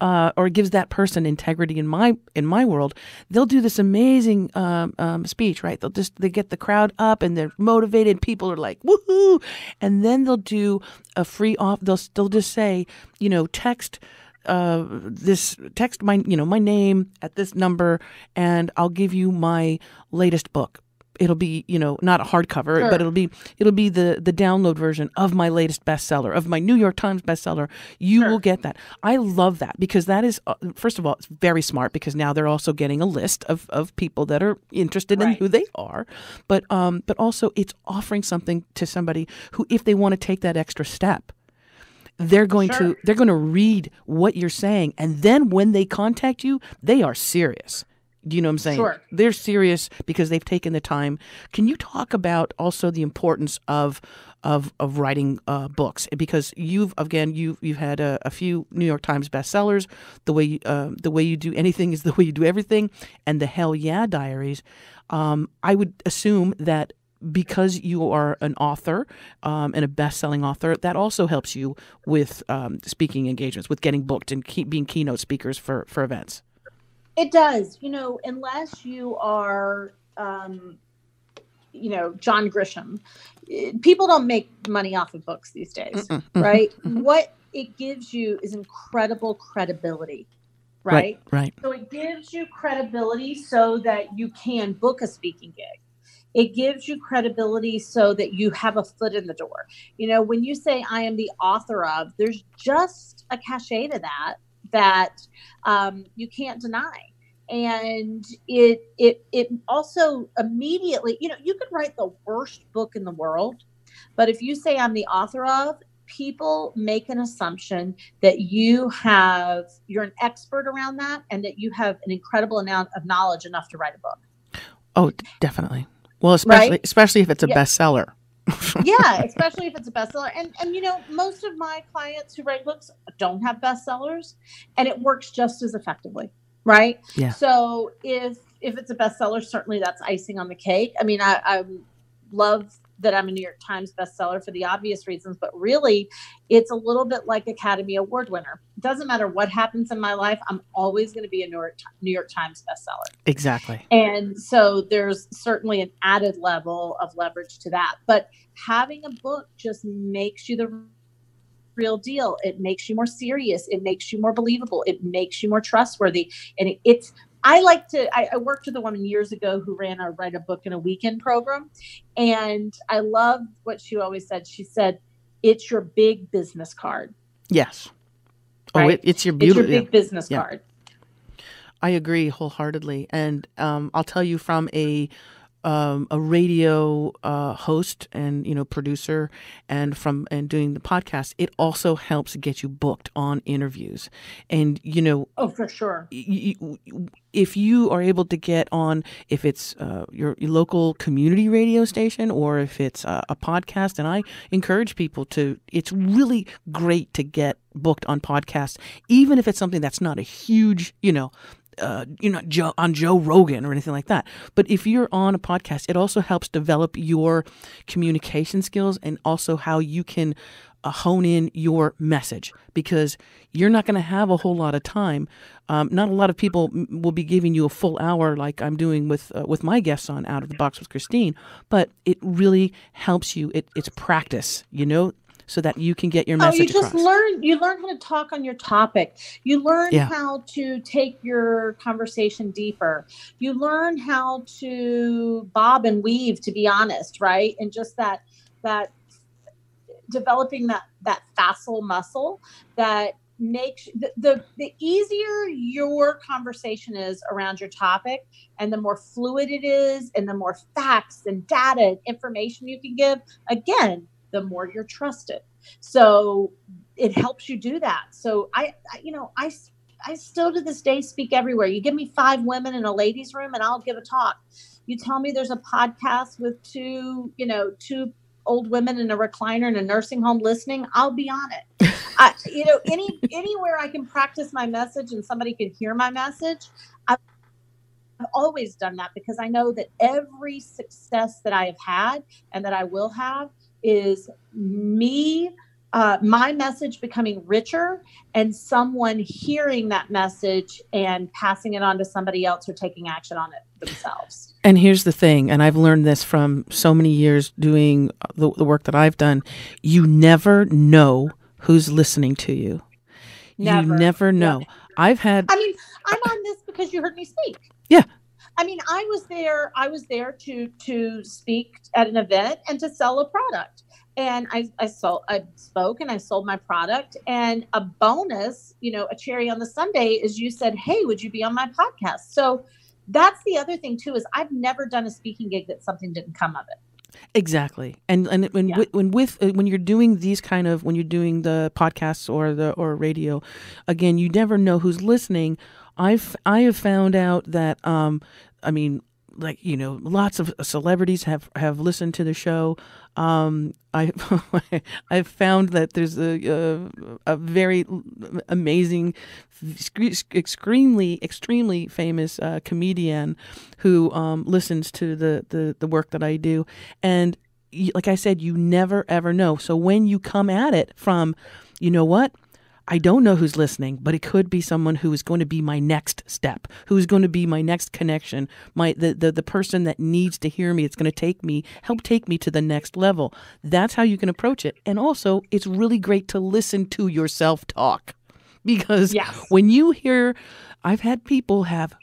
Uh, or it gives that person integrity in my in my world. They'll do this amazing um, um, speech, right? They'll just they get the crowd up and they're motivated. People are like woohoo, and then they'll do a free off. They'll they'll just say, you know, text uh, this text my you know my name at this number, and I'll give you my latest book it'll be you know not a hardcover sure. but it'll be it'll be the the download version of my latest bestseller of my new york times bestseller you sure. will get that i love that because that is uh, first of all it's very smart because now they're also getting a list of, of people that are interested right. in who they are but um but also it's offering something to somebody who if they want to take that extra step they're going sure. to they're going to read what you're saying and then when they contact you they are serious do you know what I'm saying? Sure. They're serious because they've taken the time. Can you talk about also the importance of of of writing uh, books? Because you've again you've you've had a, a few New York Times bestsellers. The way you, uh, the way you do anything is the way you do everything, and the Hell Yeah Diaries. Um, I would assume that because you are an author um, and a best-selling author, that also helps you with um, speaking engagements, with getting booked and keep being keynote speakers for for events. It does, you know, unless you are, um, you know, John Grisham. People don't make money off of books these days, mm right? mm What it gives you is incredible credibility, right? right? Right. So it gives you credibility so that you can book a speaking gig. It gives you credibility so that you have a foot in the door. You know, when you say I am the author of, there's just a cachet to that that um, you can't deny and it it it also immediately you know you could write the worst book in the world but if you say i'm the author of people make an assumption that you have you're an expert around that and that you have an incredible amount of knowledge enough to write a book. Oh definitely. Well especially right? especially if it's a yeah. bestseller. Yeah especially if it's a bestseller. And and you know most of my clients who write books don't have bestsellers and it works just as effectively right? Yeah. So if if it's a bestseller, certainly that's icing on the cake. I mean, I, I love that I'm a New York Times bestseller for the obvious reasons, but really, it's a little bit like Academy Award winner. It doesn't matter what happens in my life, I'm always going to be a New York New York Times bestseller. Exactly. And so there's certainly an added level of leverage to that. But having a book just makes you the real deal. It makes you more serious. It makes you more believable. It makes you more trustworthy. And it, it's I like to. I, I, worked with a woman years ago who ran a write a book in a weekend program, and I love what she always said. She said, "It's your big business card." Yes. Oh, right? Oh, it, it's your beautiful it's your big yeah. business yeah. card. I agree wholeheartedly, and um, I'll tell you from a um, a radio uh, host and you know producer and from and doing the podcast it also helps get you booked on interviews. And you know oh for sure. if you are able to get on if it's uh, your, your, local community radio station or if it's uh, a podcast and i encourage people to it's really great to get booked on podcasts even if it's something that's not a huge you know uh, you're not Joe, on Joe Rogan or anything like that. But if you're on a podcast, it also helps develop your communication skills and also how you can uh, hone in your message because you're not going to have a whole lot of time. Um, not a lot of people will be giving you a full hour like I'm doing with uh, with my guests on Out of the Box with Christine, but it really helps you. It, it's practice, you know so that you can get your message. Oh, you just across. learn. You learn how to talk on your topic. You learn yeah. how to take your conversation deeper. You learn how to bob and weave. To be honest, right? And just that that developing that that facile muscle that makes the, the, the easier your conversation is around your topic and the more fluid it is and the more facts and data and information you can give again the more you're trusted. So it helps you do that. So I, I you know, I I still to this day speak everywhere. You give me five women in a ladies' room and I'll give a talk. You tell me there's a podcast with two, you know, two old women in a recliner in a nursing home listening, I'll be on it. I, you know, any anywhere I can practice my message and somebody can hear my message, I've, I've always done that because I know that every success that I have had and that I will have is me uh, my message becoming richer and someone hearing that message and passing it on to somebody else or taking action on it themselves. And here's the thing, and I've learned this from so many years doing the, the work that I've done you never know who's listening to you. Never. You never know. Yeah. I've had. I mean, I'm on this because you heard me speak. Yeah. I mean, I was there. I was there to to speak at an event and to sell a product. And I, I sold, I spoke and I sold my product. And a bonus, you know, a cherry on the sundae is you said, "Hey, would you be on my podcast?" So that's the other thing too is I've never done a speaking gig that something didn't come of it. Exactly, and and when Yeah. when with uh, when you're doing these kind of when you're doing the podcasts or the or radio, again, you never know who's listening. I've I have found out that um, I mean, like you know, lots of celebrities have have listened to the show. Um, I I've found that there's a a, a very amazing, extremely extremely famous uh, comedian who um, listens to the, the the work that I do, and like I said, you never ever know. So when you come at it from, you know what. I don't know who's listening, but it could be someone who is going to be my next step, who's going to be my next connection, my the, the, the person that needs to hear me. It's going to take me, help take me to the next level. That's how you can approach it. And also, it's really great to listen to yourself talk because Yes. when you hear, I've had people have,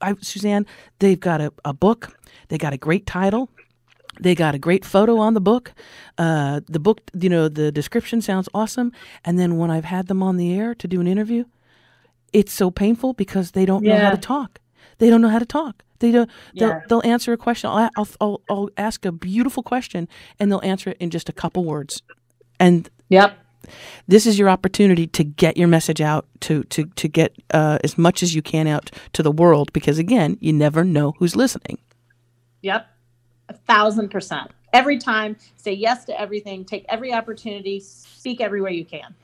I, Suzanne, they've got a, a book, they got a great title, they got a great photo on the book. Uh, the book, you know, the description sounds awesome. And then when I've had them on the air to do an interview, it's so painful because they don't know how to talk. They don't know how to talk. They don't. They'll, Yeah. they'll answer a question. I'll, I'll, I'll, I'll ask a beautiful question, and they'll answer it in just a couple words. And Yep. this is your opportunity to get your message out to to to get uh, as much as you can out to the world because again you never know who's listening Yep. A thousand percent. Every time, say yes to everything, take every opportunity, speak everywhere you can.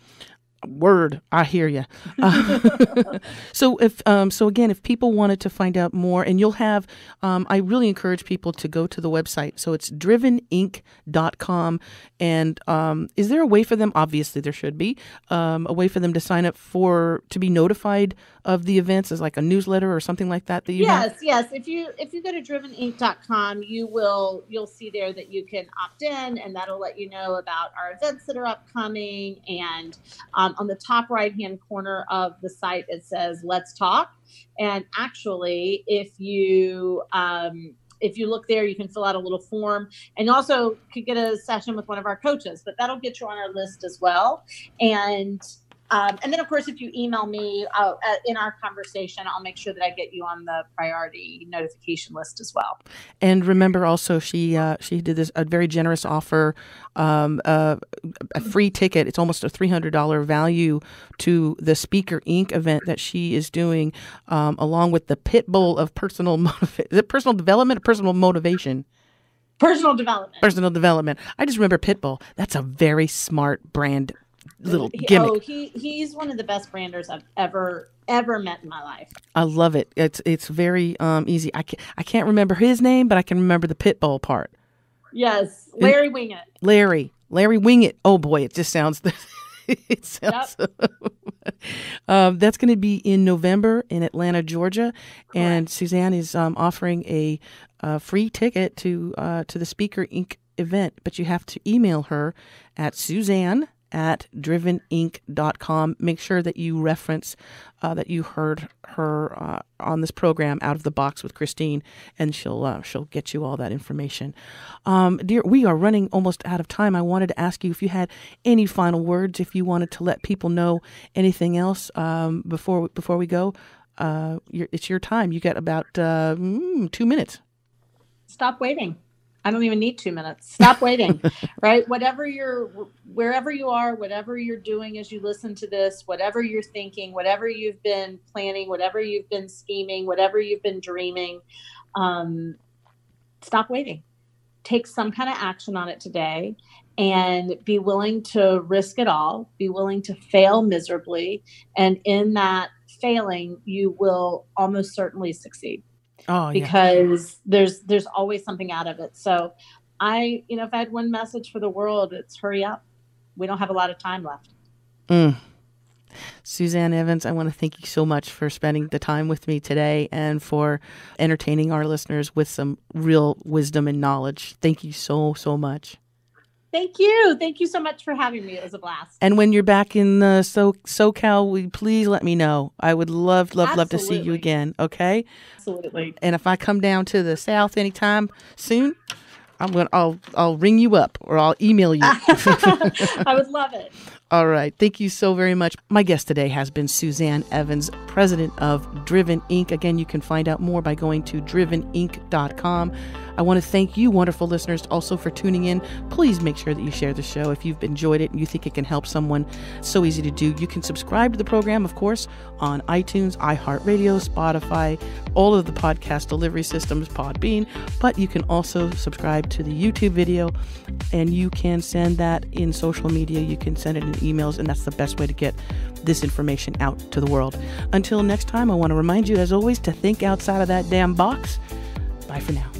Word i hear you so if um so again if people wanted to find out more and you'll have um i really encourage people to go to the website. So it's driveninc.com and um is there a way for them? Obviously there should be um a way for them to sign up for to be notified of the events? As like a newsletter or something like that that you have? Yes, yes. If you if you go to driveninc.com, you will you'll see there that you can opt in, and that'll let you know about our events that are upcoming. And um, on the top right hand corner of the site, it says "Let's Talk." And actually, if you um, if you look there, you can fill out a little form, and also could get a session with one of our coaches. But that'll get you on our list as well. And um, and then, of course, if you email me uh, in our conversation, I'll make sure that I get you on the priority notification list as well. And remember, also she uh, she did this a very generous offer, um, uh, a free ticket. It's almost a three hundred dollar value to the Speaker Inc. event that she is doing, um, along with the pit bull of personal motiva- is it personal development or personal motivation. Personal development. Personal development. I just remember Pitbull. That's a very smart brand little gimmick. Oh, he he's one of the best branders I've ever ever met in my life. I love it. It's it's very um, easy. I can't, I can't remember his name, but I can remember the Pitbull part. Yes, Larry Winget. Larry, Larry Winget. Oh boy, it just sounds. it sounds. um, that's going to be in November in Atlanta, Georgia, and Suzanne is um, offering a, uh free ticket to uh, to the Speaker Inc. event, but you have to email her at Suzanne at driveninc.com. Make sure that you reference uh, that you heard her uh, on this program out of the box with Christine, and she'll uh, she'll get you all that information. Um, dear, we are running almost out of time. I wanted to ask you if you had any final words, if you wanted to let people know anything else um, before before we go. Uh, it's your time. You got about uh, mm, two minutes. Stop waiting. I don't even need two minutes. Stop waiting, right? Whatever you're, wherever you are, whatever you're doing as you listen to this, whatever you're thinking, whatever you've been planning, whatever you've been scheming, whatever you've been dreaming, um, stop waiting. Take some kind of action on it today and be willing to risk it all, be willing to fail miserably. And in that failing, you will almost certainly succeed Oh, yeah. because there's there's always something out of it. So I, you know, if I had one message for the world, it's hurry up. We don't have a lot of time left. Mm. Suzanne Evans, I want to thank you so much for spending the time with me today and for entertaining our listeners with some real wisdom and knowledge. Thank you so, so much. Thank you. Thank you so much for having me. It was a blast. And when you're back in the so SoCal, we please let me know. I would love, love, love to see you again. Okay. Absolutely. And if I come down to the South anytime soon, I'm gonna I'll I'll ring you up or I'll email you. I would love it. All right. Thank you so very much. My guest today has been Suzanne Evans, president of Driven Inc. Again, you can find out more by going to driveninc.com. I want to thank you, wonderful listeners, also for tuning in. Please make sure that you share the show if you've enjoyed it and you think it can help someone. So easy to do. You can subscribe to the program, of course, on iTunes, iHeartRadio, Spotify, all of the podcast delivery systems, Podbean, but you can also subscribe to the YouTube video and you can send that in social media. You can send it in emails, and that's the best way to get this information out to the world. Until next time, I want to remind you, as always, to think outside of that damn box. Bye for now.